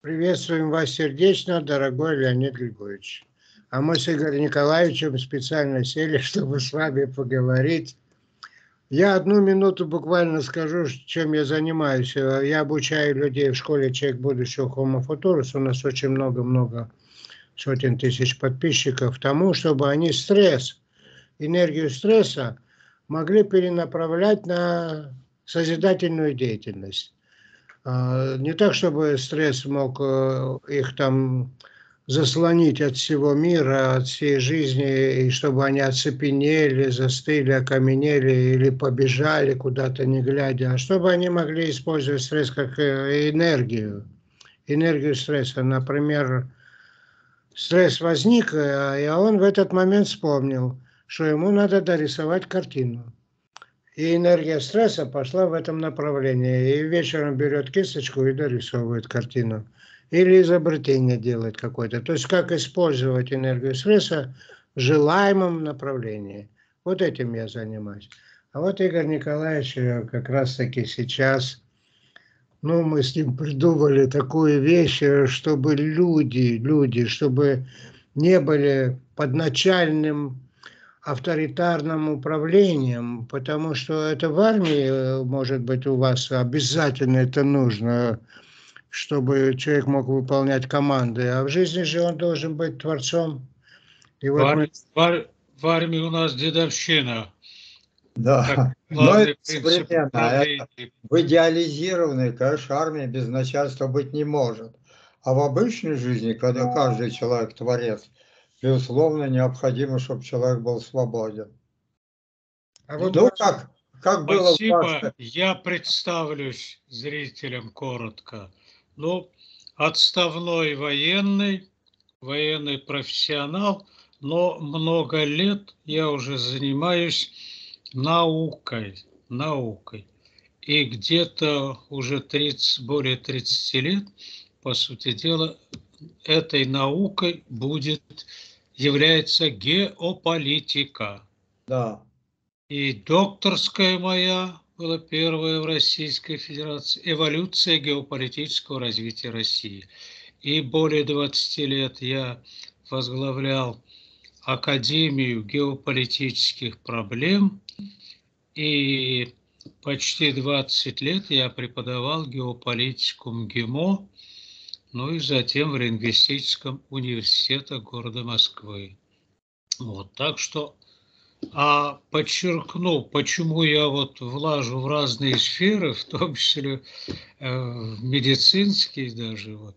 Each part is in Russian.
Приветствуем вас сердечно, дорогой Леонид Григорьевич. А мы с Игорем Николаевичем специально сели, чтобы с вами поговорить. Я одну минуту буквально скажу, чем я занимаюсь. Я обучаю людей в школе «Человек будущего Homo Futurus». У нас очень много-много сотен тысяч подписчиков. Тому, чтобы они стресс, энергию стресса могли перенаправлять на созидательную деятельность. А, не так, чтобы стресс мог э, их там заслонить от всего мира, от всей жизни, и чтобы они оцепенели, застыли, окаменели или побежали куда-то не глядя, а чтобы они могли использовать стресс как э, энергию, энергию стресса. Например, стресс возник, э, и он в этот момент вспомнил, что ему надо дорисовать картину. И энергия стресса пошла в этом направлении. И вечером берет кисточку и дорисовывает картину. Или изобретение делает какое-то. То есть как использовать энергию стресса в желаемом направлении. Вот этим я занимаюсь. А вот Игорь Николаевич э, как раз таки сейчас, ну, мы с ним придумали такую вещь, э, чтобы люди, люди, чтобы не были под начальным авторитарным управлением, потому что это в армии, э, может быть, у вас обязательно это нужно, чтобы человек мог выполнять команды, а в жизни же он должен быть творцом. И вот в, мы... в, в армии у нас дедовщина. Да, но это современно. Это в идеализированной, конечно, армии без начальства быть не может. А в обычной жизни, когда каждый человек творец, безусловно, необходимо, чтобы человек был свободен. А вот ну, как, как было Спасибо. Я представлюсь зрителям коротко. Ну, отставной военный, военный профессионал, но много лет я уже занимаюсь наукой, наукой. И где-то уже 30, более 30 лет, по сути дела, этой наукой будет является геополитика. Да. И докторская моя была первая в Российской Федерации «Эволюция геополитического развития России». И более 20 лет я возглавлял Академию геополитических проблем. И почти 20 лет я преподавал геополитику МГИМО ну и затем в лингвистическом университете города Москвы. Вот, так что, а подчеркну, почему я вот влажу в разные сферы, в том числе э, в медицинские даже, вот,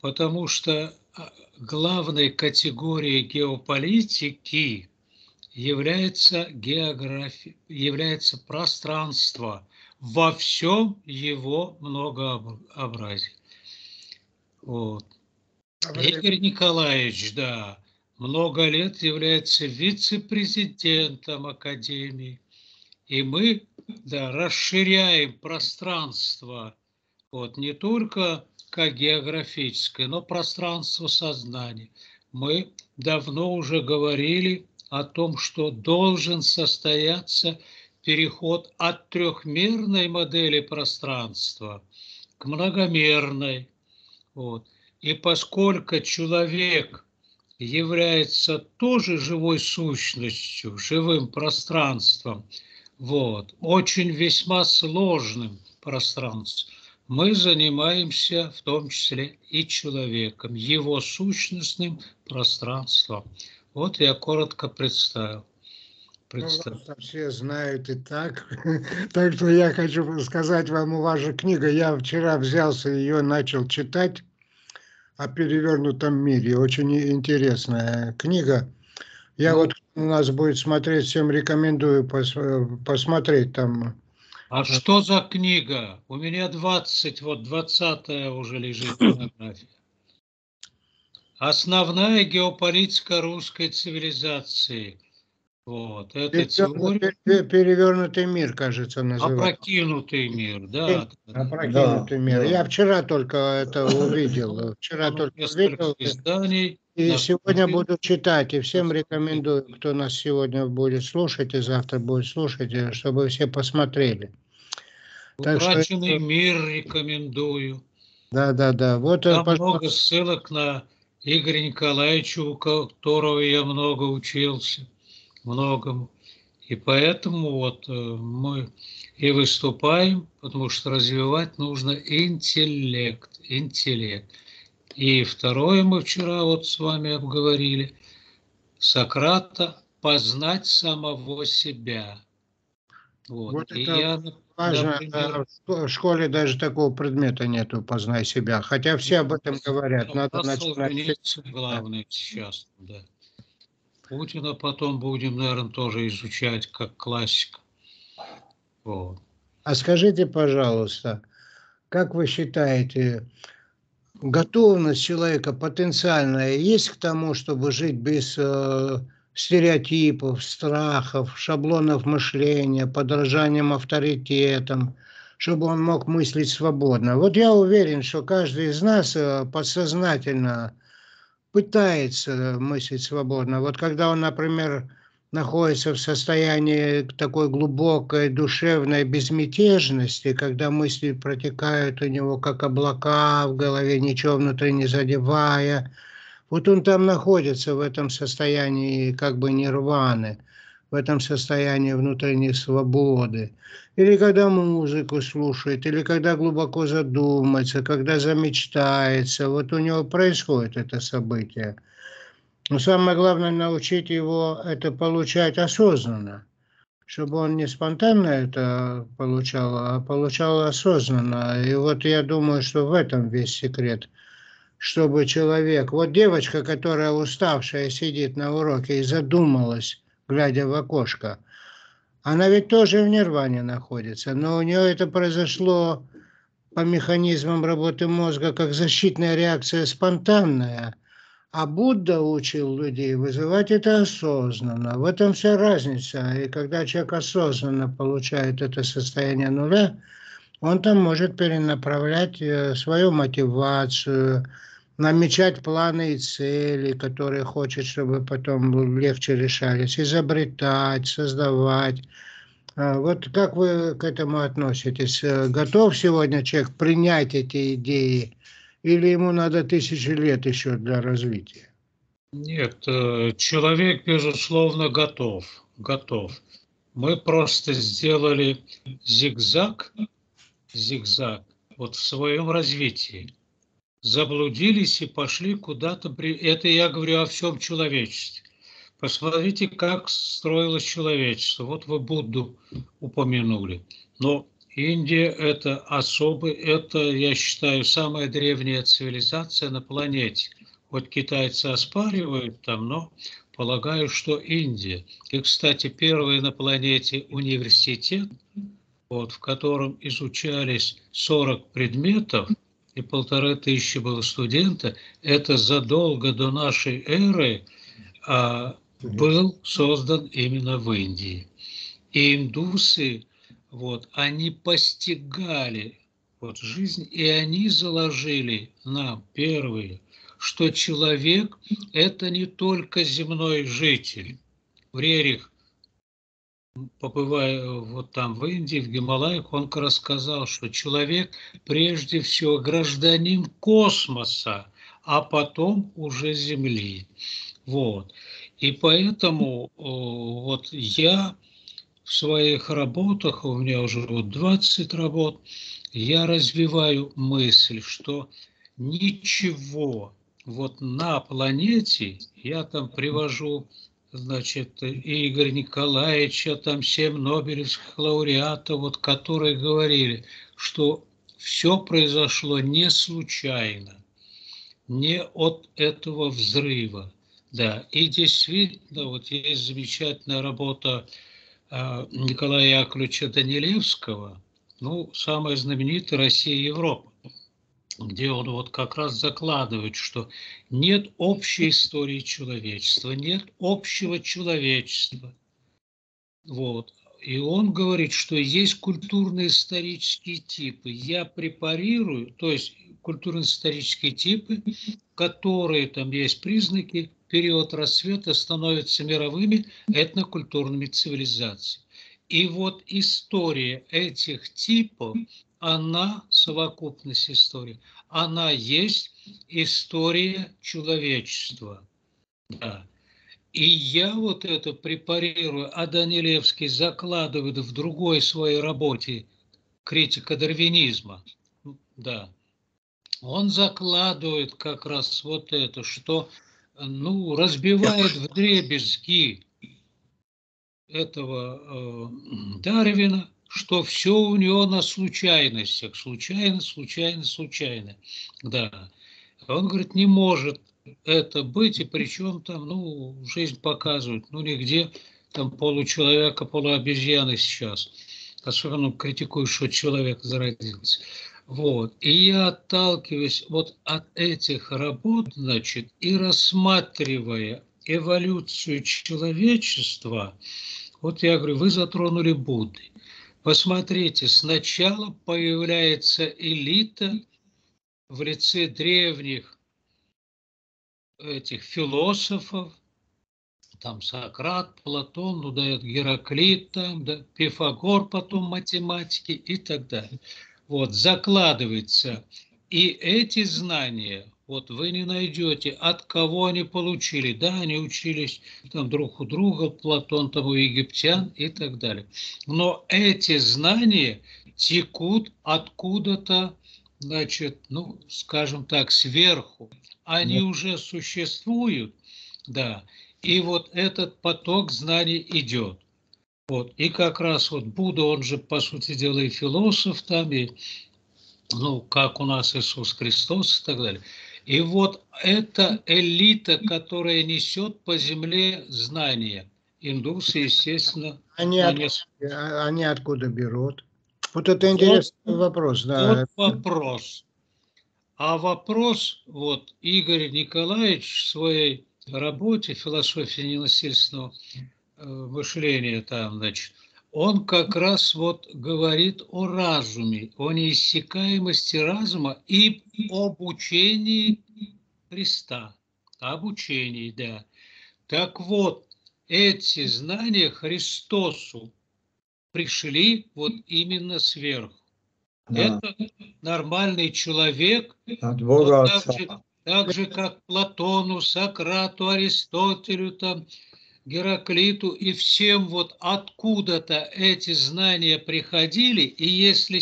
потому что а, главной категорией геополитики является география, является пространство во всем его многообразии. Вот. А Игорь Николаевич, да, много лет является вице-президентом Академии. И мы да, расширяем пространство, вот, не только как географическое, но пространство сознания. Мы давно уже говорили о том, что должен состояться переход от трехмерной модели пространства к многомерной. Вот. И поскольку человек является тоже живой сущностью, живым пространством, вот, очень весьма сложным пространством, мы занимаемся в том числе и человеком, его сущностным пространством. Вот я коротко представил. представил. Ну, все знают и так. так что я хочу сказать вам, же книга, я вчера взялся ее, начал читать о перевернутом мире. Очень интересная книга. Я ну, вот у нас будет смотреть, всем рекомендую пос, посмотреть там. А что за книга? У меня 20, вот 20 уже лежит монография. Основная геополитика русской цивилизации – вот, это теория... Перевернутый мир, кажется, называется. Опрокинутый мир, да. Опрокинутый да, мир. Да. Я вчера только это увидел. Вчера только увидел. Изданий. И сегодня буду читать. И всем рекомендую, кто нас сегодня будет слушать и завтра будет слушать, чтобы все посмотрели. Утраченный так что... мир рекомендую. Да, да, да. Вот Там по... много ссылок на Игоря Николаевича, у которого я много учился, многому. И поэтому вот э, мы и выступаем, потому что развивать нужно интеллект, интеллект. И второе мы вчера вот с вами обговорили, Сократа познать самого себя. Вот, вот и это я, важно. Например, в школе даже такого предмета нету «познай себя». Хотя все об этом говорят. Надо начинать... Главное сейчас, да. Путина потом будем, наверное, тоже изучать как классика. Вот. А скажите, пожалуйста, как вы считаете, готовность человека потенциальная есть к тому, чтобы жить без э, стереотипов, страхов, шаблонов мышления, подражанием авторитетам, чтобы он мог мыслить свободно. Вот я уверен, что каждый из нас э, подсознательно пытается мыслить свободно. Вот когда он, например, находится в состоянии такой глубокой душевной безмятежности, когда мысли протекают у него как облака в голове, ничего внутри не задевая. Вот он там находится в этом состоянии как бы нирваны, в этом состоянии внутренней свободы. Или когда музыку слушает, или когда глубоко задумается, когда замечтается. Вот у него происходит это событие – но самое главное научить его это получать осознанно, чтобы он не спонтанно это получал, а получал осознанно. И вот я думаю, что в этом весь секрет, чтобы человек, вот девочка, которая уставшая сидит на уроке и задумалась, глядя в окошко, она ведь тоже в нирване находится, но у нее это произошло по механизмам работы мозга как защитная реакция спонтанная – а Будда учил людей вызывать это осознанно. В этом вся разница. И когда человек осознанно получает это состояние нуля, он там может перенаправлять э, свою мотивацию, намечать планы и цели, которые хочет, чтобы потом легче решались, изобретать, создавать. А вот как вы к этому относитесь? Э, готов сегодня человек принять эти идеи или ему надо тысячи лет еще для развития? Нет, э, человек, безусловно, готов. Готов. Мы просто сделали зигзаг, зигзаг вот в своем развитии. Заблудились и пошли куда-то. При... Это я говорю о всем человечестве. Посмотрите, как строилось человечество. Вот вы Будду упомянули. Но Индия – это особый, это, я считаю, самая древняя цивилизация на планете. Вот китайцы оспаривают там, но полагаю, что Индия. И, кстати, первый на планете университет, вот, в котором изучались 40 предметов, и полторы тысячи было студента, это задолго до нашей эры а, был создан именно в Индии. И индусы вот, они постигали вот, жизнь, и они заложили нам первые, что человек – это не только земной житель. В Рерих, побывая вот там в Индии, в Гималаях, он рассказал, что человек прежде всего гражданин космоса, а потом уже Земли. Вот. И поэтому вот я в своих работах, у меня уже вот 20 работ, я развиваю мысль, что ничего вот на планете, я там привожу, значит, Игорь Николаевича, там семь Нобелевских лауреатов, вот, которые говорили, что все произошло не случайно, не от этого взрыва. Да, и действительно, вот есть замечательная работа а, Николая Яковлевича Данилевского, ну, самая знаменитая Россия и Европа, где он вот как раз закладывает, что нет общей истории человечества, нет общего человечества. Вот. И он говорит, что есть культурно-исторические типы. Я препарирую, то есть культурно-исторические типы, которые там есть признаки период рассвета становятся мировыми этнокультурными цивилизациями. И вот история этих типов она совокупность истории. Она есть история человечества. Да. И я вот это препарирую, а Данилевский закладывает в другой своей работе критика дарвинизма. Да. Он закладывает как раз вот это, что ну, разбивает в дребезги этого э, Дарвина, что все у него на случайностях, случайно, случайно, случайно. Да. Он говорит, не может это быть, и причем там, ну, жизнь показывает, ну, нигде там получеловека, полуобезьяны сейчас. Особенно критикуют, что человек зародился. Вот. И я отталкиваюсь вот от этих работ, значит, и рассматривая эволюцию человечества, вот я говорю, вы затронули Будды. Посмотрите, сначала появляется элита в лице древних этих философов, там Сократ, Платон, ну да, Гераклит, там, да, Пифагор, потом математики и так далее. Вот, закладывается. И эти знания, вот вы не найдете, от кого они получили. Да, они учились там друг у друга, Платон там у египтян и так далее. Но эти знания текут откуда-то, значит, ну, скажем так, сверху. Они да. уже существуют, да, и вот этот поток знаний идет. Вот. И как раз вот Будда, он же, по сути дела, и философ там, и, ну, как у нас Иисус Христос и так далее. И вот эта элита, которая несет по земле знания. Индусы, естественно. Они, они... От, они откуда берут? Вот это интересный вот, вопрос. Да. Вот вопрос. А вопрос, вот Игорь Николаевич в своей работе «Философия ненасильственного Э, мышления там, значит, он как раз вот говорит о разуме, о неиссякаемости разума и об учении Христа. Об учении, да. Так вот, эти знания Христосу пришли вот именно сверху. Да. Это нормальный человек, От Бога вот так, же, так же, как Платону, Сократу, Аристотелю, там, Гераклиту и всем вот откуда-то эти знания приходили, и если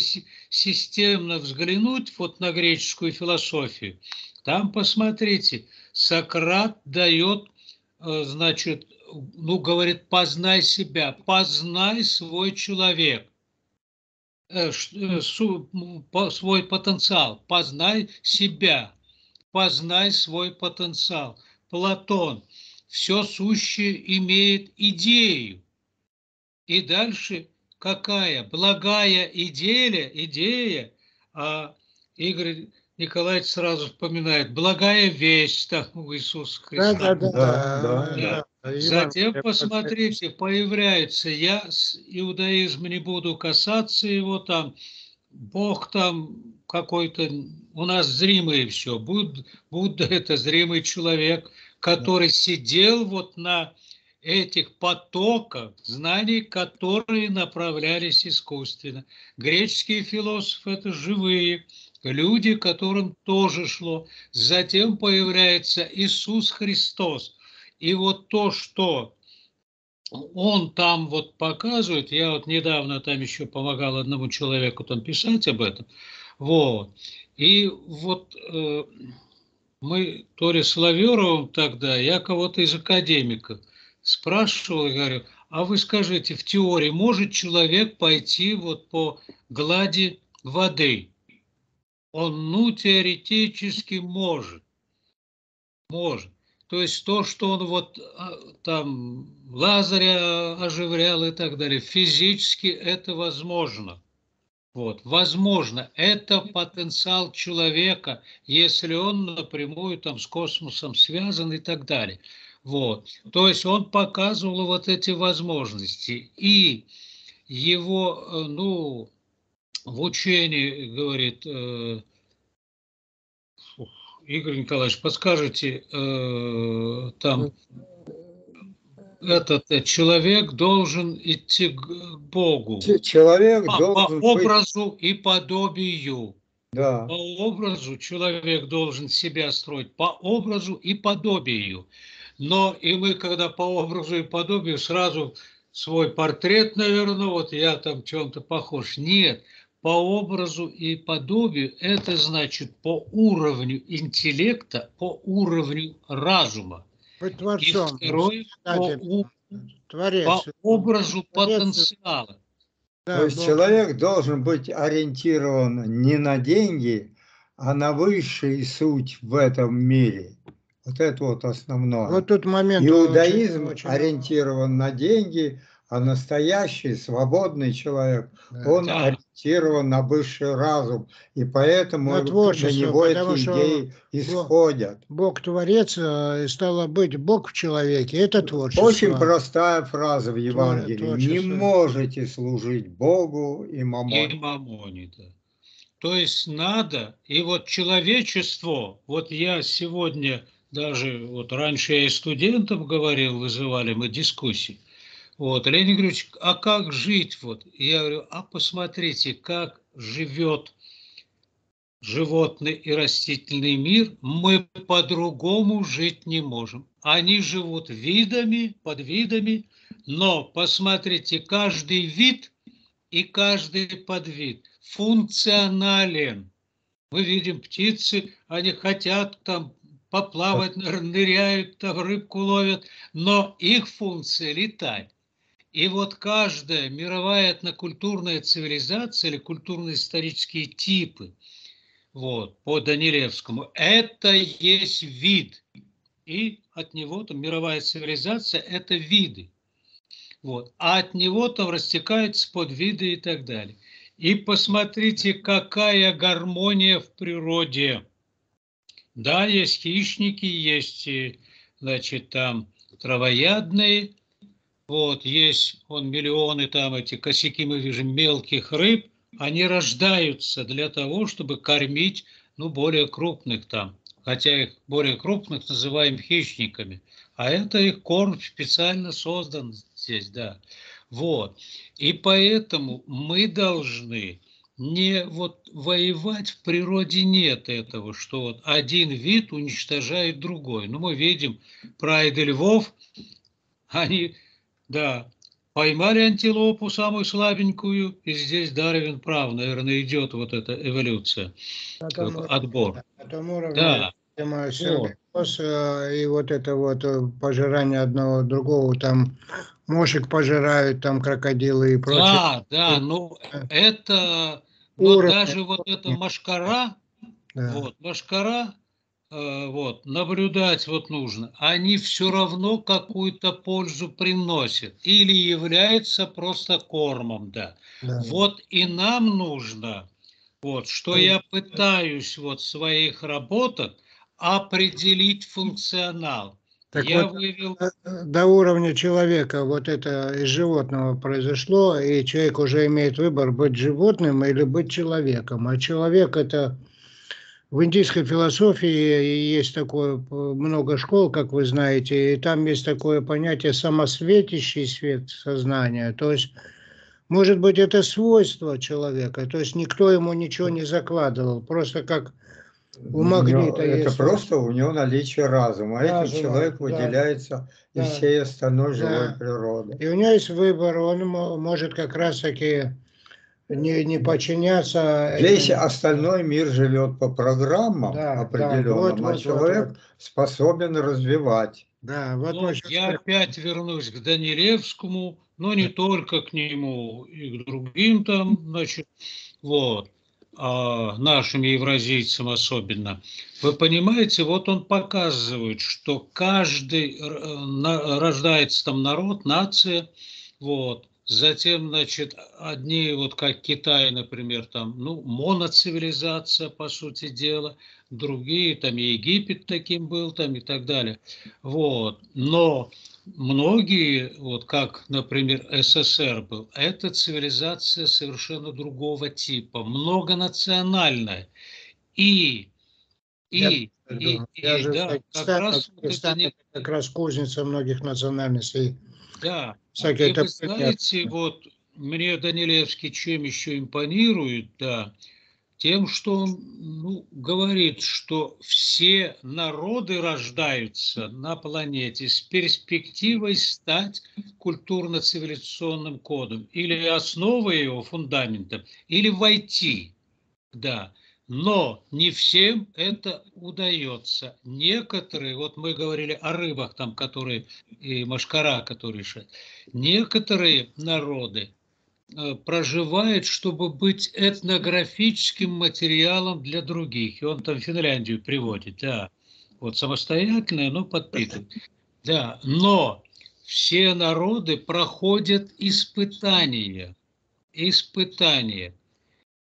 системно взглянуть вот на греческую философию, там посмотрите, Сократ дает, э, значит, ну, говорит, познай себя, познай свой человек, э, э, свой потенциал, познай себя, познай свой потенциал. Платон – все сущее имеет идею. И дальше какая? Благая идея, идея, а Игорь Николаевич сразу вспоминает, благая весть там у Иисуса Христа. Да, да, да. да, да. да. Затем, посмотрите, появляется, я с иудаизма не буду касаться его там, Бог там какой-то, у нас зримый все, Будда, Будда это зримый человек – который сидел вот на этих потоках знаний, которые направлялись искусственно. Греческие философы – это живые, люди, которым тоже шло. Затем появляется Иисус Христос. И вот то, что он там вот показывает, я вот недавно там еще помогал одному человеку там писать об этом, вот, и вот э, мы то ли с Лаверовым тогда, я кого-то из академиков спрашивал, говорю, а вы скажите, в теории может человек пойти вот по глади воды? Он, ну, теоретически может. Может. То есть то, что он вот а, там Лазаря оживлял и так далее, физически это возможно. Вот. Возможно, это потенциал человека, если он напрямую там с космосом связан и так далее. Вот. То есть он показывал вот эти возможности. И его, э, ну, в учении, говорит, э, Игорь Николаевич, подскажите, э, там этот э, человек должен идти к Богу. Человек по, должен по образу быть... и подобию. Да. По образу человек должен себя строить, по образу и подобию. Но и мы, когда по образу и подобию, сразу свой портрет, наверное, вот я там чем-то похож. Нет, по образу и подобию это значит по уровню интеллекта, по уровню разума. Быть творцом. И второе, по, Творец. по образу Творец. потенциала. Да, То есть Бог. человек должен быть ориентирован не на деньги, а на высшую суть в этом мире. Вот это вот основное. Вот тут момент. Иудаизм очень, очень... ориентирован на деньги, а настоящий свободный человек, да. он да. ориентирован на высший разум, и поэтому на для него эти идеи исходят. Бог творец, э, и стало быть, Бог в человеке, это творчество. Очень простая фраза в Евангелии. Творчество. Не можете служить Богу и мамоне. И мамоне, да. То есть надо, и вот человечество, вот я сегодня даже, вот раньше я и студентам говорил, вызывали мы дискуссии, вот, Леонид Григорьевич, а как жить? Вот, я говорю, а посмотрите, как живет животный и растительный мир, мы по-другому жить не можем. Они живут видами, под видами, но посмотрите, каждый вид и каждый подвид функционален. Мы видим птицы, они хотят там поплавать, ныряют, там рыбку ловят, но их функция летать. И вот каждая мировая этнокультурная цивилизация или культурно-исторические типы, вот, по Данилевскому, это есть вид. И от него там мировая цивилизация – это виды. Вот. А от него там растекаются подвиды и так далее. И посмотрите, какая гармония в природе. Да, есть хищники, есть, значит, там травоядные, вот, есть он миллионы там, эти косяки мы видим, мелких рыб, они рождаются для того, чтобы кормить, ну, более крупных там. Хотя их более крупных называем хищниками. А это их корм специально создан здесь, да. Вот. И поэтому мы должны не вот воевать в природе нет этого, что вот один вид уничтожает другой. Ну, мы видим прайды львов, они да, поймали антилопу самую слабенькую, и здесь Дарвин прав, наверное, идет вот эта эволюция, Потому, отбор. На том уровне, да. Симбиоз, и вот это вот э, пожирание одного другого, там мошек пожирают, там крокодилы и прочее. Да, да, ну это, вот даже вот эта машкара, да. вот, машкара, Э, вот, наблюдать вот нужно, они все равно какую-то пользу приносят или являются просто кормом, да. да. Вот и нам нужно, вот, что я пытаюсь вот в своих работах определить функционал. Так я вот, вывел... до уровня человека вот это из животного произошло, и человек уже имеет выбор быть животным или быть человеком. А человек это в индийской философии есть такое много школ, как вы знаете, и там есть такое понятие самосветящий свет сознания. То есть, может быть, это свойство человека, то есть никто ему ничего не закладывал, просто как у магнита. это есть. просто у него наличие разума, а Разум, этим человек выделяется да, из всей остальной да. живой природы. И у него есть выбор, он может как раз-таки не, не подчиняться... Весь остальной мир живет по программам да, определенным, да, вот, а человек вот. способен развивать. Да, вот ну, сейчас... Я опять вернусь к Данилевскому, но не только к нему, и к другим там, значит, вот, а нашим евразийцам особенно. Вы понимаете, вот он показывает, что каждый э, рождается там народ, нация, вот, Затем, значит, одни, вот как Китай, например, там, ну, моноцивилизация, по сути дела, другие, там, и Египет таким был, там, и так далее. Вот. Но многие, вот как, например, СССР был, это цивилизация совершенно другого типа, многонациональная. И, и, я, и, я и, же, да, как раз, это не... как раз кузница многих национальностей Да. Кстати, и это вы знаете, вот мне Данилевский чем еще импонирует, да, тем, что он ну, говорит, что все народы рождаются на планете с перспективой стать культурно-цивилизационным кодом или основой его, фундаментом, или войти. Да. Но не всем это удается. Некоторые, вот мы говорили о рыбах, там, которые, и машкара, которые шат, некоторые народы Э, проживает, чтобы быть этнографическим материалом для других. И он там Финляндию приводит, да. Вот самостоятельное, но подпитывает. Да, но все народы проходят испытания. Испытания.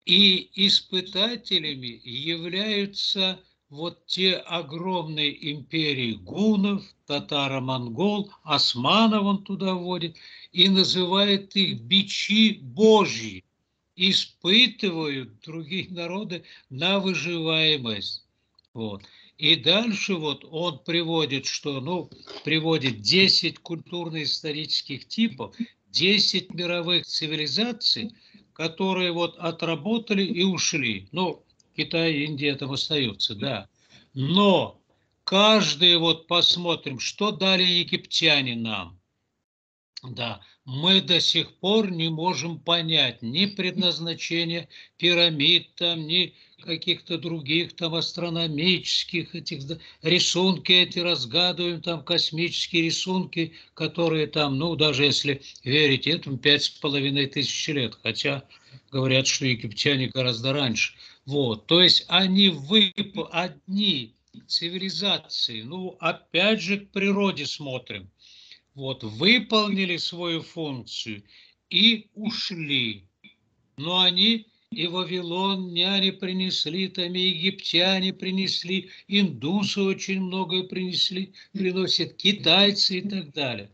И испытателями являются вот те огромные империи гунов, татаро-монгол, османов он туда вводит, и называет их бичи божьи, испытывают другие народы на выживаемость. Вот. И дальше вот он приводит, что, ну, приводит 10 культурно-исторических типов, 10 мировых цивилизаций, которые вот отработали и ушли. Ну, Китай и Индия там остаются, да. Но каждый вот посмотрим, что дали египтяне нам. Да, мы до сих пор не можем понять ни предназначения пирамид там, ни каких-то других там астрономических этих рисунки эти разгадываем, там космические рисунки, которые там, ну, даже если верить этому, пять с половиной тысяч лет, хотя говорят, что египтяне гораздо раньше. Вот, то есть они вып... одни цивилизации, ну, опять же к природе смотрим, вот, выполнили свою функцию и ушли. Но они и вавилоняне принесли, там и египтяне принесли, индусы очень многое принесли, приносят китайцы и так далее.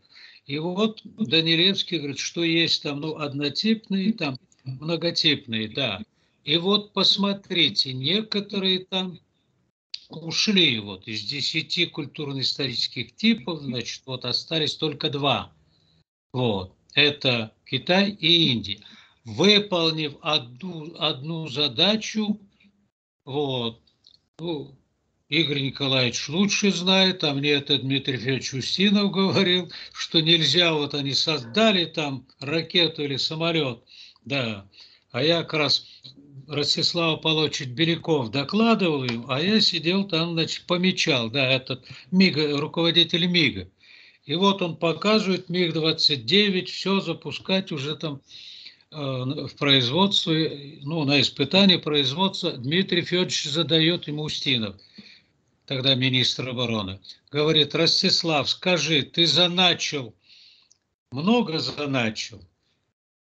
И вот Данилевский говорит, что есть там ну, однотипные, там многотипные, да. И вот посмотрите, некоторые там ушли вот из десяти культурно-исторических типов, значит, вот остались только два. Вот. Это Китай и Индия. Выполнив одну, одну задачу, вот, ну, Игорь Николаевич лучше знает, а мне это Дмитрий Федорович Устинов говорил, что нельзя, вот они создали там ракету или самолет, да, а я как раз Ростислав Полочич Беляков докладывал им, а я сидел там, значит, помечал, да, этот МИГа, руководитель МИГа. И вот он показывает МиГ-29, все запускать уже там в производстве, ну, на испытании производства. Дмитрий Федорович задает ему Устинов, тогда министр обороны. Говорит, Ростислав, скажи, ты заначил, много заначил?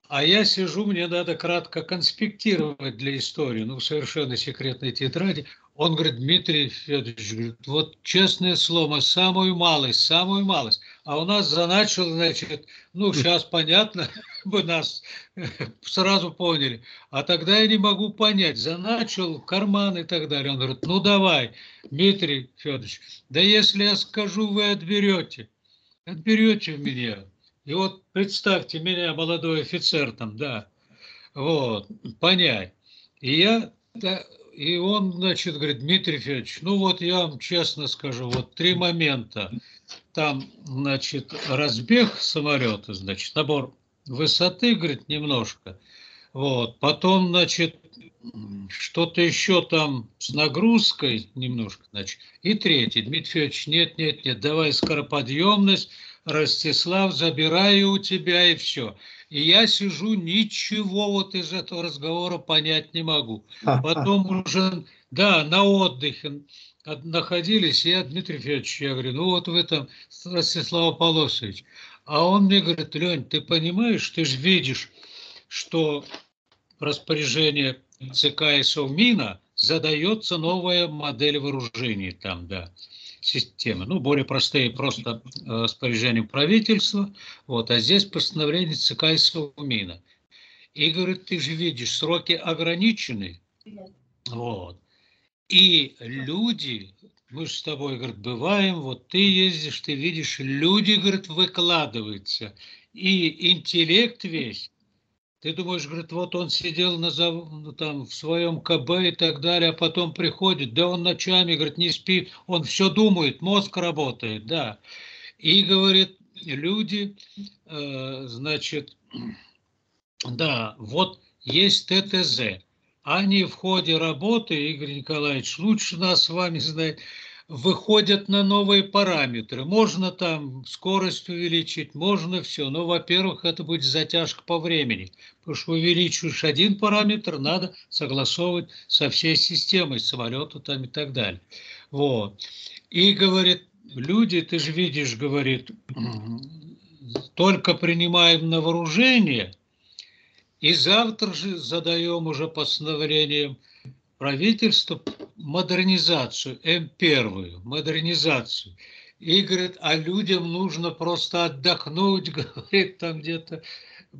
А я сижу, мне надо кратко конспектировать для истории, ну, совершенно секретной тетради. Он говорит, Дмитрий Федорович, говорит, вот честное слово, самую малость, самую малость. А у нас заначил, значит, ну, сейчас понятно, бы нас сразу поняли. А тогда я не могу понять, заначил карман и так далее. Он говорит, ну, давай, Дмитрий Федорович, да если я скажу, вы отберете. Отберете у меня. И вот представьте меня, молодой офицер там, да, вот, понять. И я, да, и он, значит, говорит, Дмитрий Федорович, ну вот я вам честно скажу, вот три момента. Там, значит, разбег самолета, значит, набор высоты, говорит, немножко. Вот, потом, значит, что-то еще там с нагрузкой немножко, значит. И третий, Дмитрий Федорович, нет, нет, нет, давай скороподъемность, Ростислав, забираю у тебя и все. И я сижу, ничего вот из этого разговора понять не могу. Потом уже, да, на отдыхе находились, я, Дмитрий Федорович, я говорю, ну вот в этом Ростислав Полосович. А он мне говорит, Лень, ты понимаешь, ты же видишь, что распоряжение ЦК и Совмина задается новая модель вооружений там, да системы. Ну, более простые просто э, распоряжением правительства. Вот, а здесь постановление ЦК и Совмина. И говорит, ты же видишь, сроки ограничены. Вот. И люди, мы же с тобой, говорит, бываем, вот ты ездишь, ты видишь, люди, говорит, выкладываются. И интеллект весь. Ты думаешь, говорит, вот он сидел на, ну, там, в своем КБ и так далее, а потом приходит, да он ночами, говорит, не спит, он все думает, мозг работает, да. И, говорит, люди, э, значит, да, вот есть ТТЗ. Они в ходе работы, Игорь Николаевич, лучше нас с вами знает, выходят на новые параметры. Можно там скорость увеличить, можно все. Но, во-первых, это будет затяжка по времени. Потому что увеличиваешь один параметр, надо согласовывать со всей системой самолета там и так далее. Вот. И, говорит, люди, ты же видишь, говорит, только принимаем на вооружение, и завтра же задаем уже постановлением правительства модернизацию, М1, модернизацию. И говорит, а людям нужно просто отдохнуть, говорит, там где-то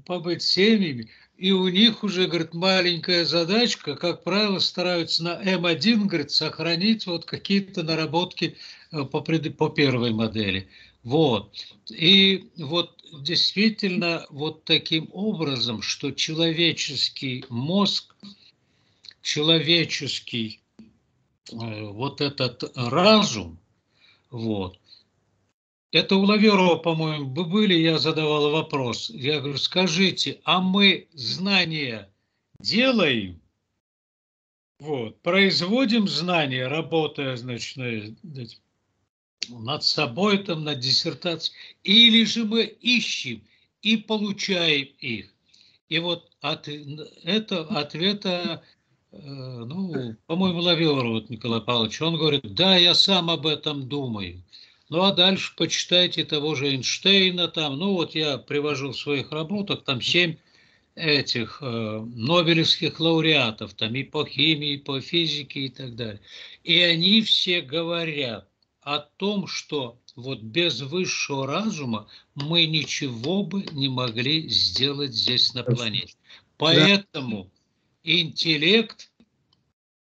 побыть семьями. И у них уже, говорит, маленькая задачка, как правило, стараются на М1, говорит, сохранить вот какие-то наработки э, по, пред, по первой модели. Вот. И вот действительно вот таким образом, что человеческий мозг, человеческий э, вот этот разум, вот, это у Лаверова, по-моему, были, я задавал вопрос. Я говорю, скажите, а мы знания делаем? Вот, производим знания, работая, значит, над собой, там, над диссертацией, или же мы ищем и получаем их. И вот от этого ответа, э, ну, по-моему, Лавер, вот Николай Павлович, он говорит, да, я сам об этом думаю. Ну, а дальше почитайте того же Эйнштейна, там, ну, вот я привожу в своих работах, там, семь этих э, нобелевских лауреатов, там, и по химии, и по физике, и так далее. И они все говорят, о том, что вот без высшего разума мы ничего бы не могли сделать здесь на планете. Поэтому интеллект,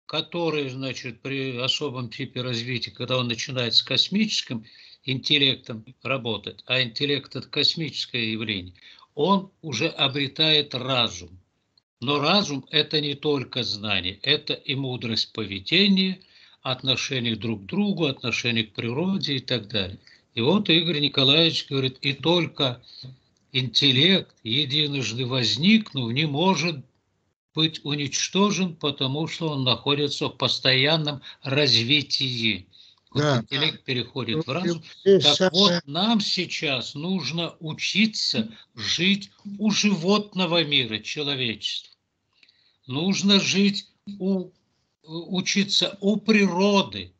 который, значит, при особом типе развития, когда он начинает с космическим интеллектом работать, а интеллект – это космическое явление, он уже обретает разум. Но разум – это не только знание, это и мудрость поведения – отношение друг к другу, отношение к природе и так далее. И вот Игорь Николаевич говорит, и только интеллект, единожды возникнув, не может быть уничтожен, потому что он находится в постоянном развитии. Да. Вот интеллект переходит в разум. Так вот, нам сейчас нужно учиться жить у животного мира, человечества. Нужно жить у учиться у природы.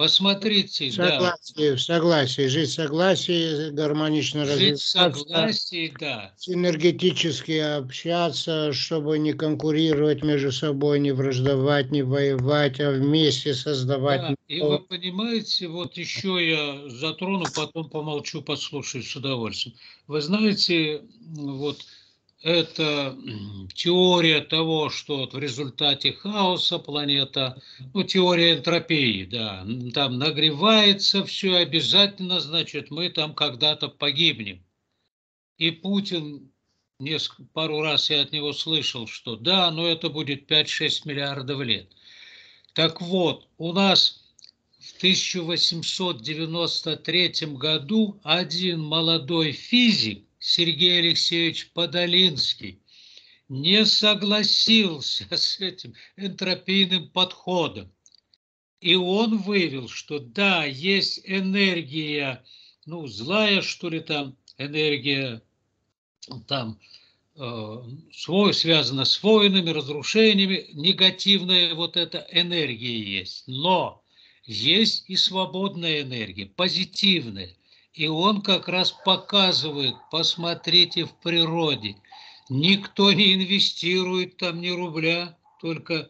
Посмотрите, в согласии, да. В согласии, жить в согласии, гармонично жить в согласии, да. Энергетически общаться, чтобы не конкурировать между собой, не враждовать, не воевать, а вместе создавать. Да, и вы понимаете, вот еще я затрону, потом помолчу, послушаю с удовольствием. Вы знаете, вот это теория того, что в результате хаоса планета, ну, теория энтропии, да, там нагревается все, обязательно, значит, мы там когда-то погибнем. И Путин, несколько, пару раз я от него слышал, что да, но это будет 5-6 миллиардов лет. Так вот, у нас в 1893 году один молодой физик Сергей Алексеевич Подолинский не согласился с этим энтропийным подходом. И он вывел, что да, есть энергия, ну, злая, что ли, там, энергия, там, э, свой, связана с войнами, разрушениями, негативная вот эта энергия есть. Но есть и свободная энергия, позитивная. И он как раз показывает, посмотрите в природе, никто не инвестирует там ни рубля, только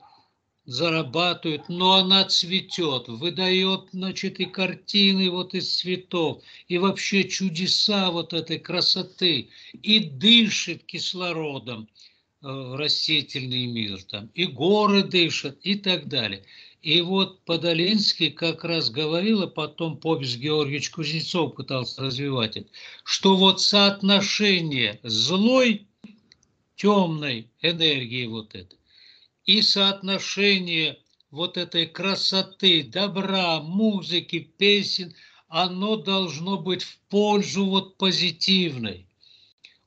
зарабатывает, но она цветет, выдает, значит, и картины вот из цветов, и вообще чудеса вот этой красоты, и дышит кислородом э, растительный мир там, и горы дышат, и так далее. И вот Подолинский как раз говорил, а потом Попис Георгиевич Кузнецов пытался развивать это, что вот соотношение злой, темной энергии вот это и соотношение вот этой красоты, добра, музыки, песен, оно должно быть в пользу вот позитивной.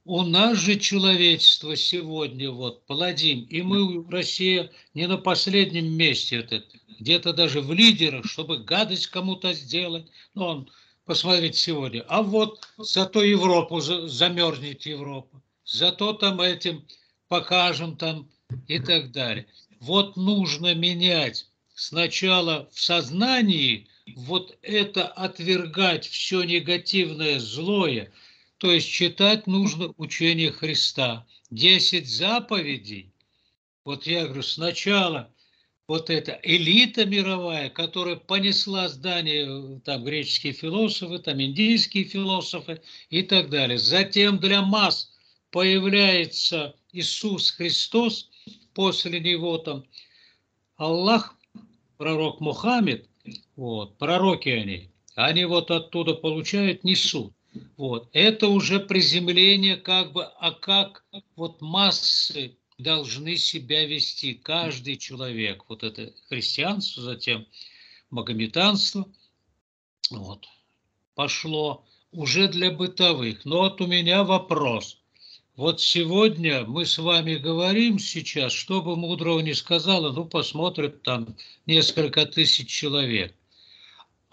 У нас же человечество сегодня, вот, Паладин, и мы, Россия, не на последнем месте, это, где-то даже в лидерах, чтобы гадость кому-то сделать. Ну, он, посмотрите сегодня. А вот зато Европу, замерзнет Европа. Зато там этим покажем там и так далее. Вот нужно менять сначала в сознании вот это отвергать все негативное, злое, то есть читать нужно учение Христа. Десять заповедей. Вот я говорю, сначала вот эта элита мировая, которая понесла здание, там греческие философы, там индийские философы и так далее. Затем для масс появляется Иисус Христос, после него там Аллах, пророк Мухаммед, вот, пророки они, они вот оттуда получают, несут. Вот. Это уже приземление как бы, а как вот массы должны себя вести, каждый человек. Вот это христианство, затем магометанство, вот, пошло уже для бытовых. Но вот у меня вопрос. Вот сегодня мы с вами говорим сейчас, что бы мудрого не сказала, ну, посмотрят там несколько тысяч человек.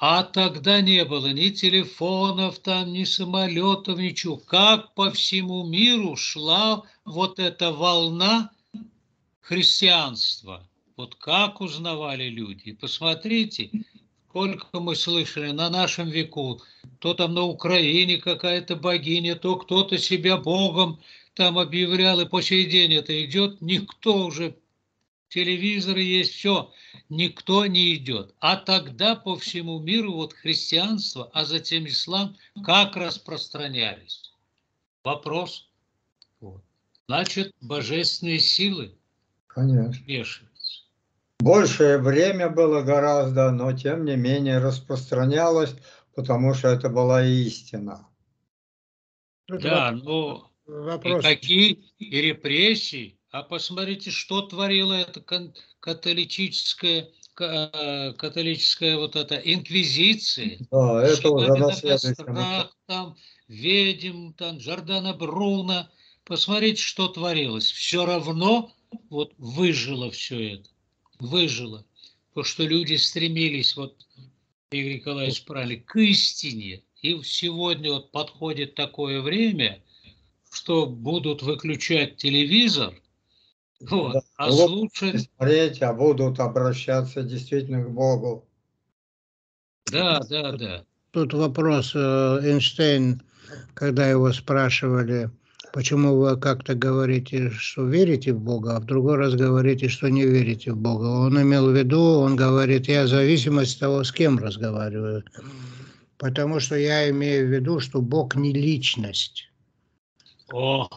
А тогда не было ни телефонов, там, ни самолетов, ничего. Как по всему миру шла вот эта волна христианства. Вот как узнавали люди. посмотрите, сколько мы слышали на нашем веку. То там на Украине какая-то богиня, то кто-то себя Богом там объявлял, и по сей день это идет. Никто уже телевизоры есть, все, никто не идет. А тогда по всему миру вот христианство, а затем ислам, как распространялись? Вопрос. Вот. Значит, божественные силы Конечно. вмешиваются. Большее время было гораздо, но тем не менее распространялось, потому что это была истина. Да, но Вопрос. и какие и репрессии, а посмотрите, что творила эта католическая, католическая вот эта инквизиция. Да, это уже на страх, там, ведьм, там, Жордана Бруно. Посмотрите, что творилось. Все равно вот выжило все это. Выжило. Потому что люди стремились, вот Игорь Николаевич правильно, к истине. И сегодня вот подходит такое время, что будут выключать телевизор – вот. Да, а слушать... Смотреть, а будут обращаться действительно к Богу. Да, да, да. Тут вопрос, э, Эйнштейн, когда его спрашивали, почему вы как-то говорите, что верите в Бога, а в другой раз говорите, что не верите в Бога. Он имел в виду, он говорит, я зависимость от того, с кем разговариваю. Потому что я имею в виду, что Бог не личность. О,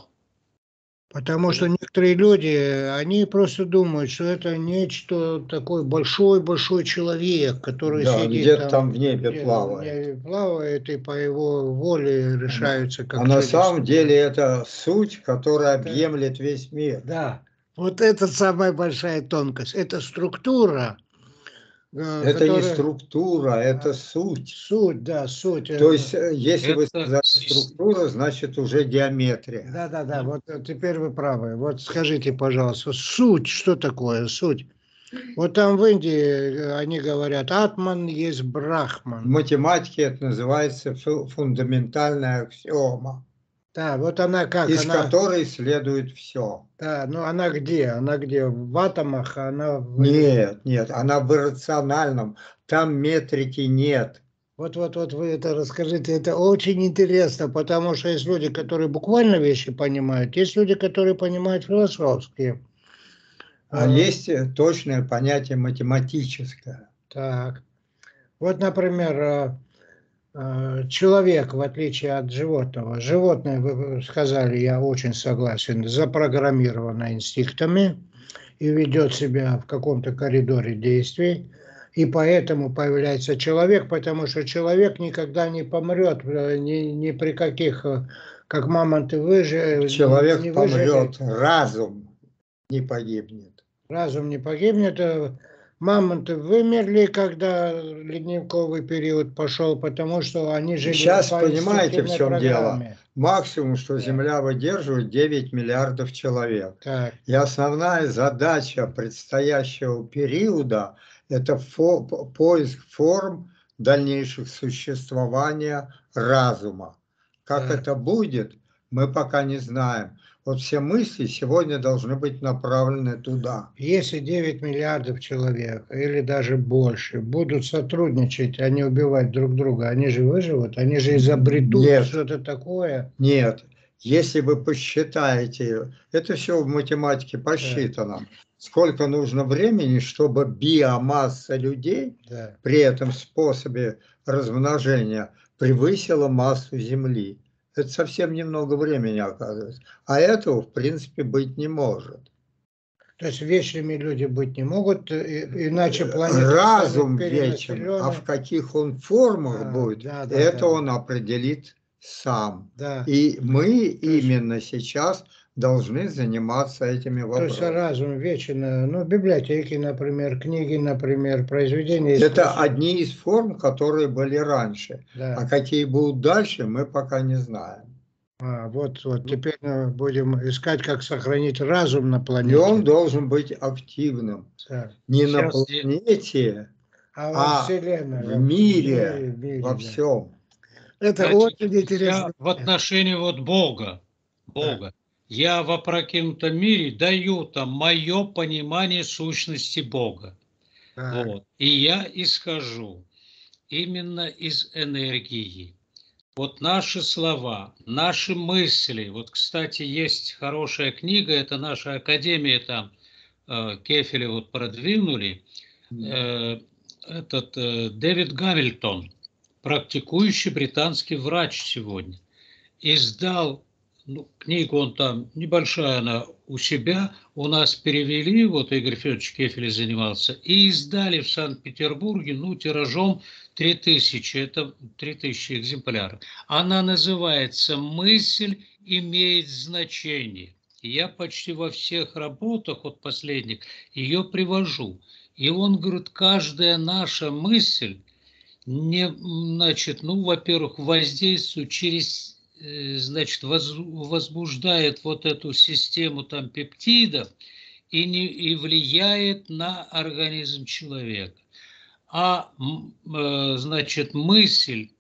Потому что некоторые люди, они просто думают, что это нечто такой большой-большой человек, который да, сидит где-то там, там в небе плавает. В небе плавает, и по его воле решаются как А на самом деле это суть, которая объемлет весь мир. Да, вот это самая большая тонкость. Это структура, это которая... не структура, это суть. Суть, да, суть. То есть, э, если это... вы сказали структура, значит уже геометрия. Да, да, да, вот э, теперь вы правы. Вот скажите, пожалуйста, суть, что такое суть? Вот там в Индии они говорят, атман есть брахман. В математике это называется фундаментальная аксиома. Да, вот она как? Из она... которой следует все. Да, ну она где? Она где? В атомах? Она в... Нет, нет, она в иррациональном. Там метрики нет. Вот, вот, вот вы это расскажите. Это очень интересно, потому что есть люди, которые буквально вещи понимают, есть люди, которые понимают философские. А, а есть точное понятие математическое. Так. Вот, например, а, Э, человек, в отличие от животного, животное, вы сказали, я очень согласен, запрограммировано инстинктами, и ведет себя в каком-то коридоре действий, и поэтому появляется человек, потому что человек никогда не помрет э, ни, ни при каких, э, как мамонты выживет. Человек не помрет, разум не погибнет. Разум не погибнет. Мамонты вымерли, когда ледниковый период пошел, потому что они жили Сейчас понимаете, в чем программе. дело? Максимум, что Земля выдерживает 9 миллиардов человек. Так. И основная задача предстоящего периода – это фо поиск форм дальнейших существования разума. Как да. это будет, мы пока не знаем. Вот все мысли сегодня должны быть направлены туда. Если 9 миллиардов человек или даже больше будут сотрудничать, а не убивать друг друга, они же выживут, они же изобретут что-то такое. Нет, если вы посчитаете, это все в математике посчитано. Да сколько нужно времени, чтобы биомасса людей да. при этом способе размножения превысила массу Земли. Это совсем немного времени оказывается. А этого, в принципе, быть не может. То есть вечными люди быть не могут, иначе планета... Разум вечен, а в каких он формах а, будет, да, да, это да. он определит сам. Да. И мы именно сейчас должны заниматься этими вопросами. То есть разум вечен, ну, библиотеки, например, книги, например, произведения. Это одни из форм, которые были раньше. Да. А какие будут дальше, мы пока не знаем. А, вот, вот, теперь мы будем искать, как сохранить разум на планете. И он должен быть активным. Да. Не Сейчас... на планете, а, а Вселенной, в мире, в мире во всем. Это Значит, очень интересно. В отношении вот Бога, Бога. Да я в опрокинутом мире даю там мое понимание сущности Бога. Вот. И я исхожу именно из энергии. Вот наши слова, наши мысли. Вот, кстати, есть хорошая книга, это наша академия там э, Кефеля вот продвинули. Э, этот э, Дэвид Гамильтон, практикующий британский врач сегодня, издал ну, книгу он там, небольшая она у себя, у нас перевели, вот Игорь Федорович Кефель занимался, и издали в Санкт-Петербурге, ну, тиражом 3000, это 3000 экземпляров. Она называется «Мысль имеет значение». Я почти во всех работах, вот последних, ее привожу. И он говорит, каждая наша мысль, не, значит, ну, во-первых, воздействует через Э, значит, возбуждает вот эту систему там пептидов и, не, и влияет на организм человека. А, э, значит, мысль,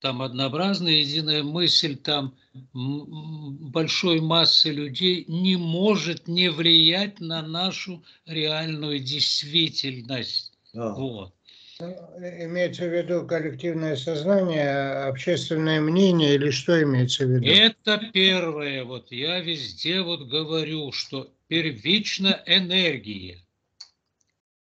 там однообразная единая мысль там большой массы людей не может не влиять на нашу реальную действительность. Да. Вот. Ну, имеется в виду коллективное сознание, общественное мнение или что имеется в виду? Это первое. Вот я везде вот говорю, что первична энергия.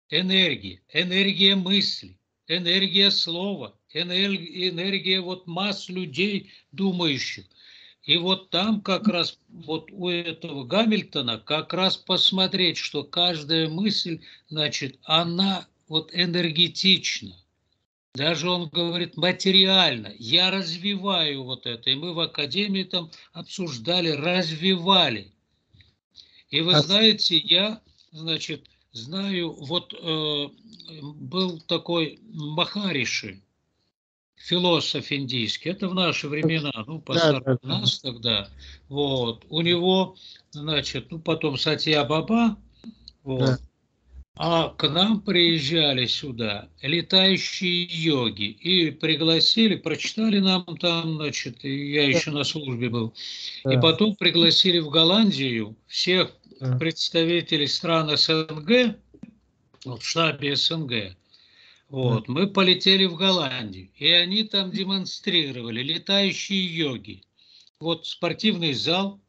Энергия. Энергия мысли. Энергия слова. Энергия, энергия вот масс людей думающих. И вот там как раз, вот у этого Гамильтона, как раз посмотреть, что каждая мысль, значит, она вот энергетично. Даже он говорит материально. Я развиваю вот это. И мы в Академии там обсуждали, развивали. И вы а... знаете, я, значит, знаю, вот э, был такой Махариши, философ индийский, это в наши времена, ну, постарше да, да, нас тогда, вот, у него, значит, ну, потом Сатья Баба, вот, да. А к нам приезжали сюда летающие йоги и пригласили, прочитали нам там, значит, я еще на службе был, и потом пригласили в Голландию всех представителей стран СНГ, в штабе СНГ. Вот, мы полетели в Голландию, и они там демонстрировали летающие йоги. Вот спортивный зал,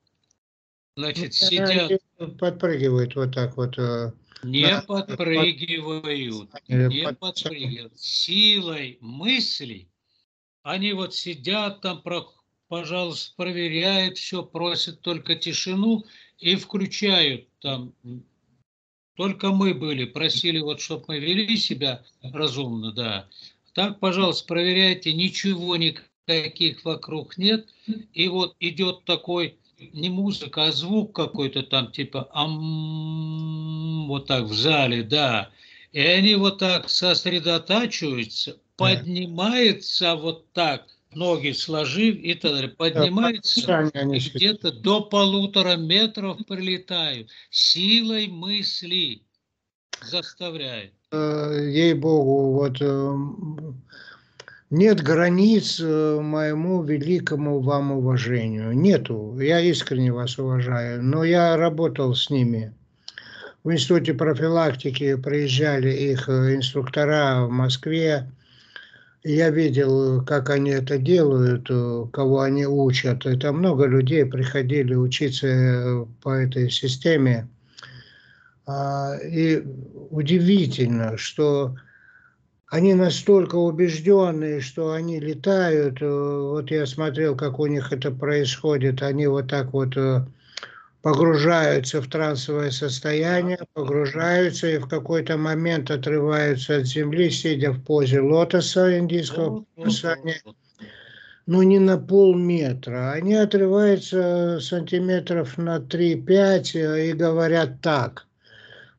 значит, ну, сидят... Подпрыгивают вот так вот э, не подпрыгивают, не подпрыгивают. Силой мыслей они вот сидят там, пожалуйста, проверяют все, просят только тишину и включают там Только мы были, просили вот, чтобы мы вели себя разумно, да. Так, пожалуйста, проверяйте, ничего никаких вокруг нет. И вот идет такой не музыка, а звук какой-то там, типа ам, вот так в зале, да. И они вот так сосредотачиваются, поднимается вот так, ноги сложив и так далее, поднимается где-то до полутора метров прилетают, силой мысли заставляет. Э, ей-богу, вот э, нет границ э, моему великому вам уважению. Нету. Я искренне вас уважаю. Но я работал с ними. В институте профилактики приезжали их инструктора в Москве. Я видел, как они это делают, кого они учат. Это много людей приходили учиться по этой системе. А, и удивительно, что они настолько убежденные, что они летают. Э, вот я смотрел, как у них это происходит. Они вот так вот э, погружаются в трансовое состояние, погружаются и в какой-то момент отрываются от земли, сидя в позе лотоса индийского писания. Ну, не на полметра. Они отрываются сантиметров на 3-5 э, и говорят так –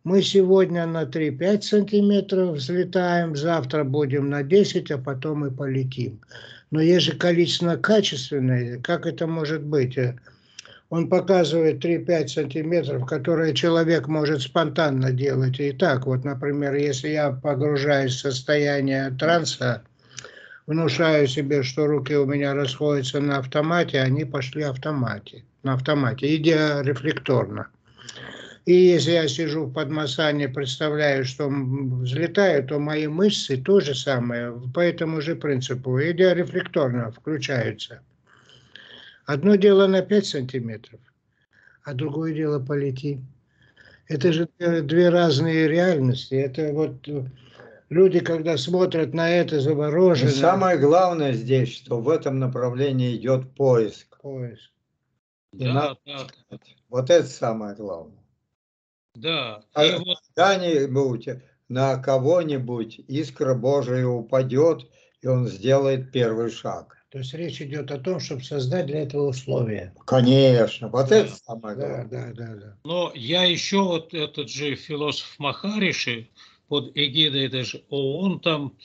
мы сегодня на 3-5 сантиметров взлетаем, завтра будем на 10, а потом и полетим. Но есть же количественно-качественное, как это может быть? Он показывает 3-5 сантиметров, которые человек может спонтанно делать. И так, вот, например, если я погружаюсь в состояние транса, внушаю себе, что руки у меня расходятся на автомате, они пошли автомате, на автомате, идя рефлекторно. И если я сижу в подмасане, представляю, что взлетаю, то мои мышцы то же самое, по этому же принципу, идеорефлекторно включаются. Одно дело на 5 сантиметров, а другое дело полети. Это же две разные реальности. Это вот люди, когда смотрят на это завороженно. И самое главное здесь, что в этом направлении идет поиск. Поиск. да, на... да. Вот это самое главное. Да. А и вот... Когда-нибудь на кого-нибудь искра Божия упадет, и он сделает первый шаг. То есть речь идет о том, чтобы создать для этого условия. Конечно, вот да. это самое главное. Да, да, да, да. Но я еще вот этот же философ Махариши под эгидой даже ООН там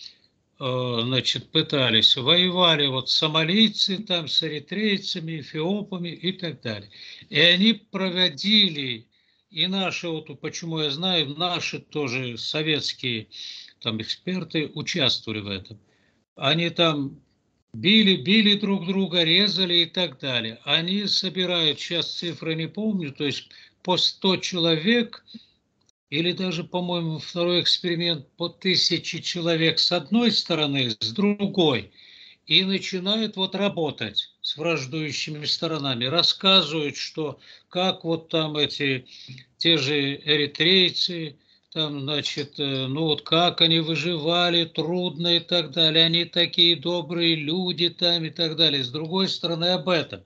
э, значит, пытались, воевали вот сомалийцы там с эритрейцами, эфиопами и так далее. И они проводили и наши, вот почему я знаю, наши тоже советские там эксперты участвовали в этом. Они там били, били друг друга, резали и так далее. Они собирают, сейчас цифры не помню, то есть по 100 человек, или даже, по-моему, второй эксперимент по тысяче человек с одной стороны, с другой, и начинают вот работать с враждующими сторонами, рассказывают, что как вот там эти, те же эритрейцы, там, значит, э, ну вот как они выживали, трудно и так далее, они такие добрые люди там и так далее. С другой стороны, об этом.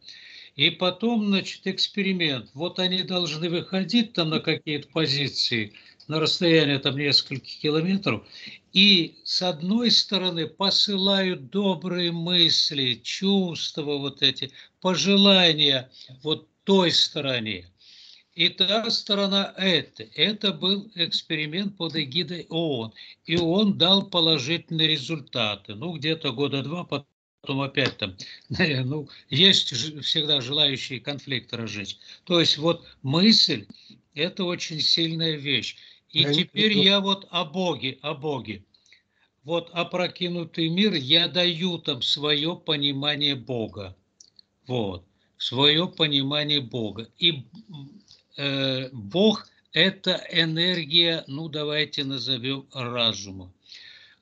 И потом, значит, эксперимент. Вот они должны выходить там на какие-то позиции, на расстояние там нескольких километров, и с одной стороны посылают добрые мысли, чувства вот эти, пожелания вот той стороне. И та сторона это. Это был эксперимент под эгидой ООН. И он дал положительные результаты. Ну, где-то года два, потом опять там, ну, есть всегда желающие конфликты разжечь. То есть вот мысль – это очень сильная вещь. И теперь я вот о Боге, о Боге. Вот опрокинутый мир, я даю там свое понимание Бога. Вот, свое понимание Бога. И э, Бог – это энергия, ну давайте назовем разума.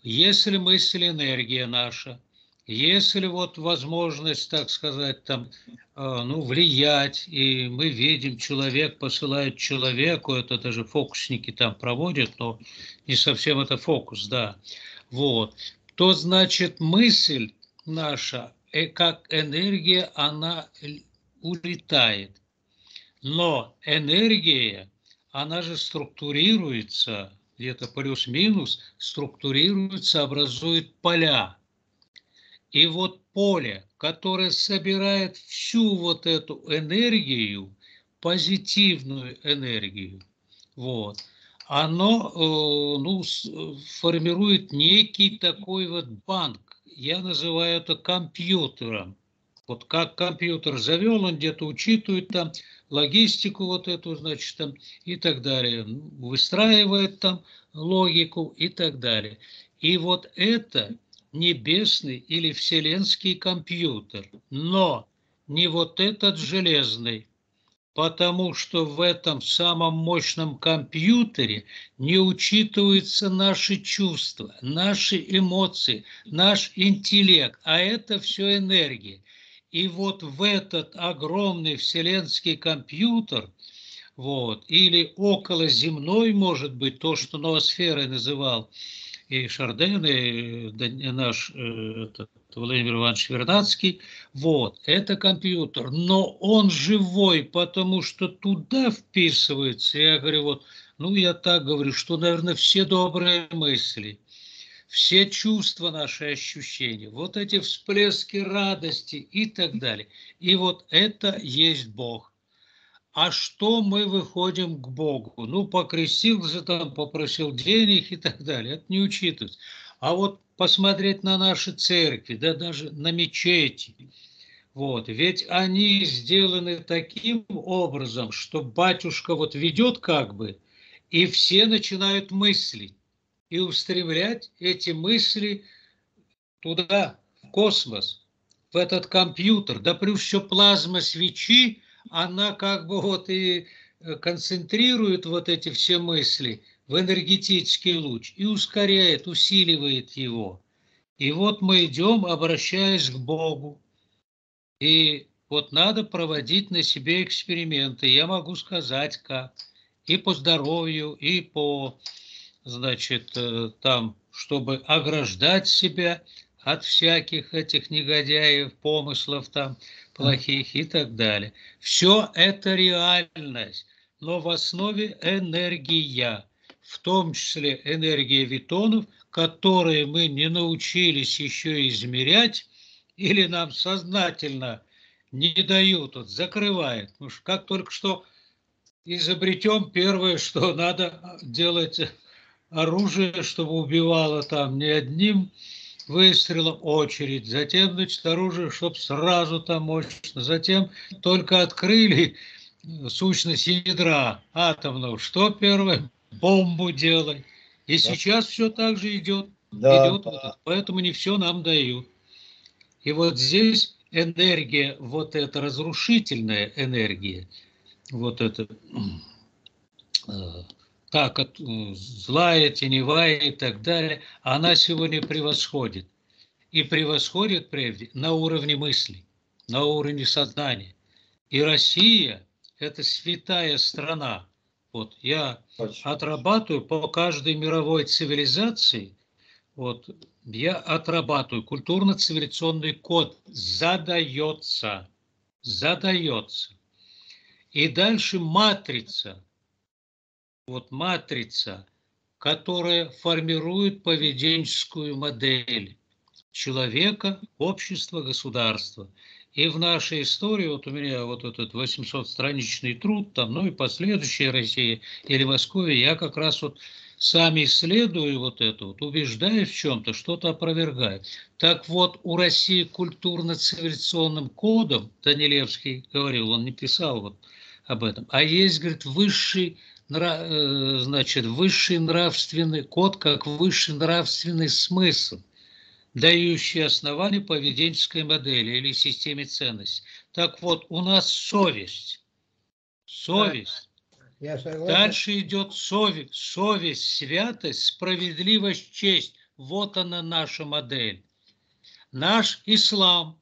Если мысль – энергия наша – если вот возможность, так сказать, там, а, ну, влиять, и мы видим, человек посылает человеку, это даже фокусники там проводят, но не совсем это фокус, да, вот, то значит мысль наша, э, как энергия, она улетает. Но энергия, она же структурируется, где-то плюс-минус, структурируется, образует поля. И вот поле, которое собирает всю вот эту энергию, позитивную энергию, вот, оно э, ну, формирует некий такой вот банк. Я называю это компьютером. Вот как компьютер завел, он где-то учитывает там логистику вот эту, значит, там и так далее, выстраивает там логику и так далее. И вот это небесный или вселенский компьютер, но не вот этот железный, потому что в этом самом мощном компьютере не учитываются наши чувства, наши эмоции, наш интеллект, а это все энергия. И вот в этот огромный вселенский компьютер, вот, или околоземной, может быть, то, что ноосферой называл и Шарден, и наш этот, Владимир Иванович Вернадский, вот, это компьютер, но он живой, потому что туда вписывается, я говорю, вот, ну, я так говорю, что, наверное, все добрые мысли, все чувства наши ощущения, вот эти всплески радости и так далее. И вот это есть Бог. А что мы выходим к Богу? Ну, покрестился там, попросил денег и так далее. Это не учитывается. А вот посмотреть на наши церкви, да даже на мечети, вот, ведь они сделаны таким образом, что батюшка вот ведет как бы, и все начинают мыслить и устремлять эти мысли туда, в космос, в этот компьютер. Да плюс еще плазма свечи, она как бы вот и э, концентрирует вот эти все мысли в энергетический луч и ускоряет, усиливает его. И вот мы идем, обращаясь к Богу. И вот надо проводить на себе эксперименты. Я могу сказать как. И по здоровью, и по значит, э, там, чтобы ограждать себя от всяких этих негодяев, помыслов там плохих и так далее. Все это реальность, но в основе энергия, в том числе энергия витонов, которые мы не научились еще измерять или нам сознательно не дают, вот, закрывает. Потому что как только что изобретем, первое, что надо делать оружие, чтобы убивало там не одним выстрелом очередь, затем, значит, оружие, чтобы сразу там мощно, затем только открыли сущность ядра атомного, что первое? Бомбу делай. И да. сейчас все так же идет. Да, идет да. Вот Поэтому не все нам дают. И вот здесь энергия, вот эта разрушительная энергия, вот это так, злая, теневая и так далее, она сегодня превосходит. И превосходит прежде на уровне мысли, на уровне сознания. И Россия – это святая страна. Вот я отрабатываю по каждой мировой цивилизации, вот я отрабатываю культурно-цивилизационный код, задается, задается. И дальше матрица – вот матрица, которая формирует поведенческую модель человека, общества, государства. И в нашей истории, вот у меня вот этот 800-страничный труд, там, ну и последующая Россия или Москве, я как раз вот сам исследую вот это, вот, убеждаю в чем-то, что-то опровергаю. Так вот, у России культурно-цивилизационным кодом, Данилевский говорил, он не писал вот об этом, а есть, говорит, высший значит, высший нравственный код как высший нравственный смысл, дающий основание поведенческой модели или системе ценностей. Так вот, у нас совесть. Совесть. Я Дальше идет совесть, совесть, святость, справедливость, честь. Вот она наша модель. Наш ислам.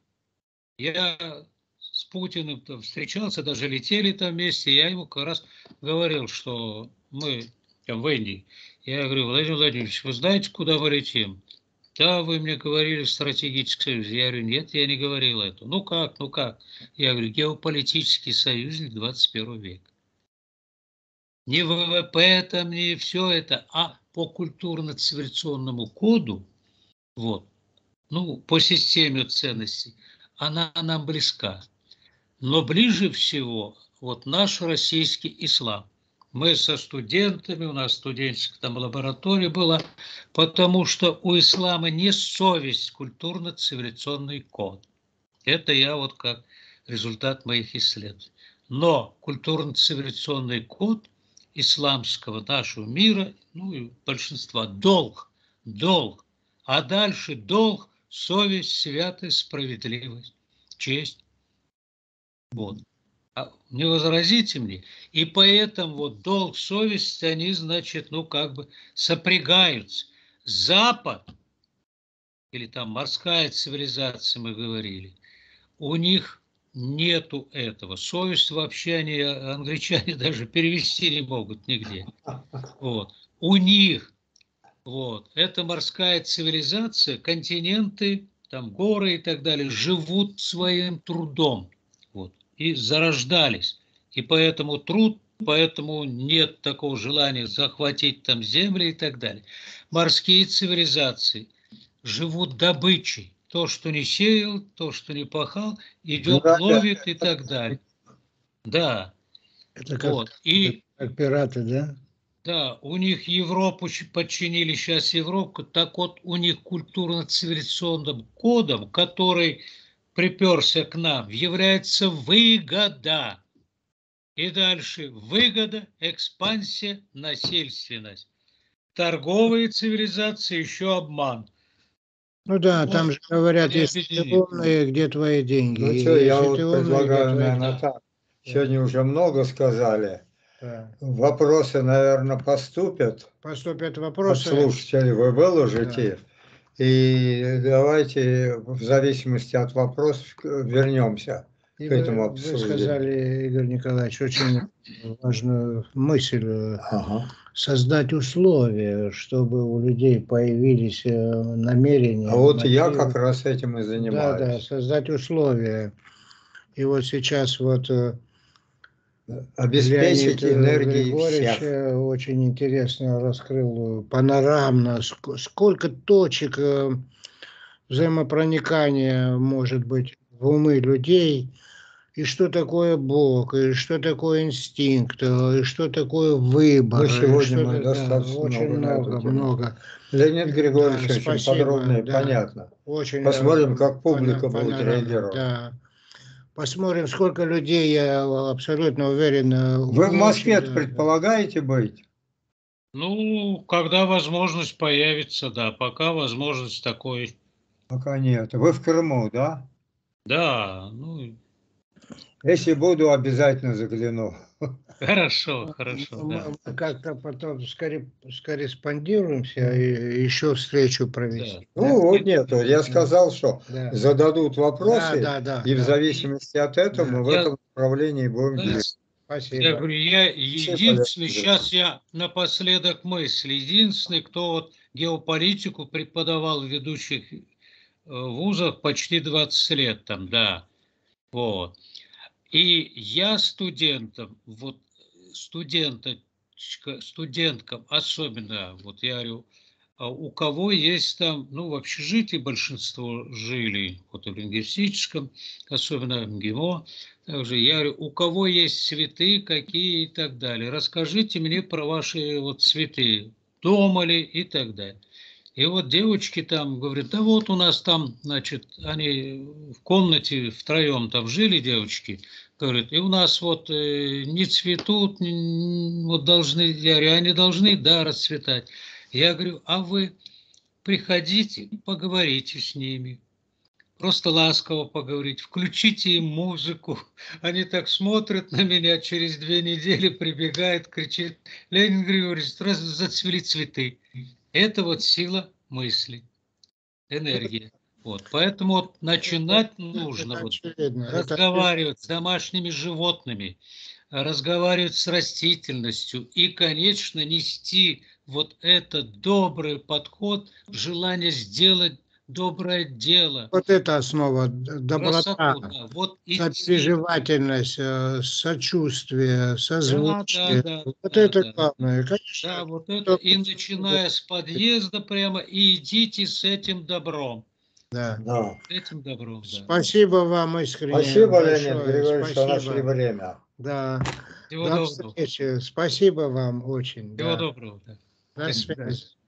Я с Путиным там встречался, даже летели там вместе, я ему как раз говорил, что мы там в Индии. Я говорю, Владимир Владимирович, вы знаете, куда мы летим? Да, вы мне говорили стратегический союз. Я говорю, нет, я не говорил это. Ну как, ну как? Я говорю, геополитический союзник 21 века. Не ВВП там, не все это, а по культурно-цивилизационному коду, вот, ну, по системе ценностей, она нам близка. Но ближе всего вот наш российский ислам. Мы со студентами, у нас студенческая там лаборатория была, потому что у ислама не совесть, культурно-цивилизационный код. Это я вот как результат моих исследований. Но культурно-цивилизационный код исламского нашего мира, ну и большинства, долг, долг. А дальше долг, совесть, святость, справедливость, честь. Вот. А не возразите мне. И поэтому вот долг, совесть, они, значит, ну как бы сопрягаются. Запад, или там морская цивилизация, мы говорили, у них нету этого. Совесть вообще они, англичане даже перевести не могут нигде. Вот. У них вот, это морская цивилизация, континенты, там горы и так далее, живут своим трудом и зарождались. И поэтому труд, поэтому нет такого желания захватить там земли и так далее. Морские цивилизации живут добычей. То, что не сеял, то, что не пахал, идет, ну, ловит и так далее. Да. Это как, вот. и, как пираты, да? Да, у них Европу подчинили сейчас Европу, так вот у них культурно-цивилизационным кодом, который приперся к нам, является выгода. И дальше выгода, экспансия, насильственность. Торговые цивилизации еще обман. Ну да, вот, там же говорят, если ты умный, где твои деньги? Ну что, я вот предлагаю, наверное, так. Сегодня уже много сказали. Да. Вопросы, наверное, поступят. Поступят вопросы. От слушателей вы выложите. Да. И давайте в зависимости от вопросов вернемся и к этому обсуждению. Вы сказали, Игорь Николаевич, очень важную мысль. Ага. Создать условия, чтобы у людей появились э, намерения. А вот мотивы. я как раз этим и занимаюсь. Да, да, создать условия. И вот сейчас вот э, обеспечить энергией всех. очень интересно раскрыл панорамно, сколько точек э, взаимопроникания может быть в умы людей, и что такое Бог, и что такое инстинкт, и что такое выбор. Ну, сегодня мы достаточно да, очень много, много, много. Леонид Григорьевич да, очень спасибо, подробно и да, понятно. Очень Посмотрим, как публика будет реагировать. Да. Посмотрим, сколько людей, я абсолютно уверен. Э, Вы в Москве да, предполагаете быть? Ну, когда возможность появится, да. Пока возможность такой. Пока нет. Вы в Крыму, да? Да. Ну... Если буду, обязательно загляну. Хорошо, хорошо. Мы да. как-то потом скорее скорреспондируемся и еще встречу провести. Да. Ну, вот нет, я сказал, что да. зададут вопросы, да, да, да, и в зависимости от этого да. мы в я... этом направлении будем да. двигаться. Спасибо. Я говорю, я единственный, сейчас я напоследок мысль, единственный, кто вот геополитику преподавал в ведущих э, вузах почти 20 лет там, да. Вот. И я студентам, вот студента, студенткам особенно, вот я говорю, а у кого есть там, ну, в общежитии большинство жили, вот в лингвистическом, особенно в МГИМО, также я говорю, у кого есть цветы, какие и так далее, расскажите мне про ваши вот цветы, дома ли и так далее. И вот девочки там говорят, да вот у нас там, значит, они в комнате втроем там жили, девочки, говорят, и у нас вот э, не цветут, вот должны, я говорю, они должны, да, расцветать. Я говорю, а вы приходите, поговорите с ними, просто ласково поговорить, включите им музыку. Они так смотрят на меня, через две недели прибегает, кричит, Ленин Григорьевич, зацвели цветы. Это вот сила мысли, энергия. Вот, поэтому вот начинать нужно вот, разговаривать с домашними животными, разговаривать с растительностью и, конечно, нести вот этот добрый подход, желание сделать доброе дело, Вот это основа, доброта, красоту. Да. Вот сопереживательность, э, сочувствие, созвучие. да, вот да, это да. главное, конечно. Да, вот это. И начиная с подъезда прямо, и идите с этим добром. Да. Да. С этим добром, да. Спасибо вам искренне. Спасибо, Леонид. Григорьевич, что нашли время. Да. Всего До доброго. встречи. Спасибо вам очень. Всего да. доброго. да. До связи.